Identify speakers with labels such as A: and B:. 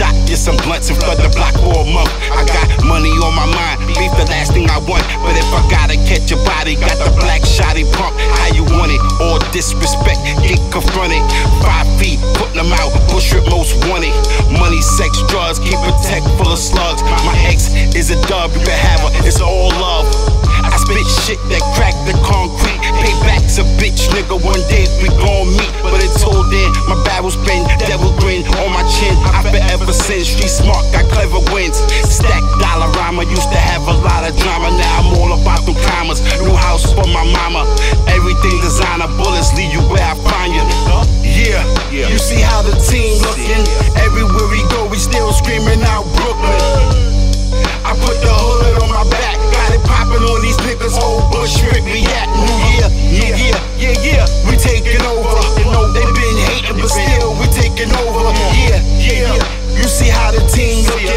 A: shot, get some blunts and flood the block for a month. I got money on my mind, beef the last thing I want. But if I gotta catch a body, got the black shotty pump. How you want it? All disrespect, get confronted. Five feet, putting them out, push it most wanted. Money, sex, drugs, keep a tech full of slugs. My ex is a dub, you can have her, it's all love. I spit shit that crack the concrete. Payback's a bitch, nigga. One day we gon' meet. But until mama. Everything designer, bullets leave you where I find you. Yeah, you see how the team looking. Everywhere we go, we still screaming out Brooklyn. I put the hood on my back, got it popping on these niggas. Old bush strictly at New Year, New Year, yeah, yeah. We taking over. You they been hating, but still we taking over. Yeah, yeah. You see how the team looking.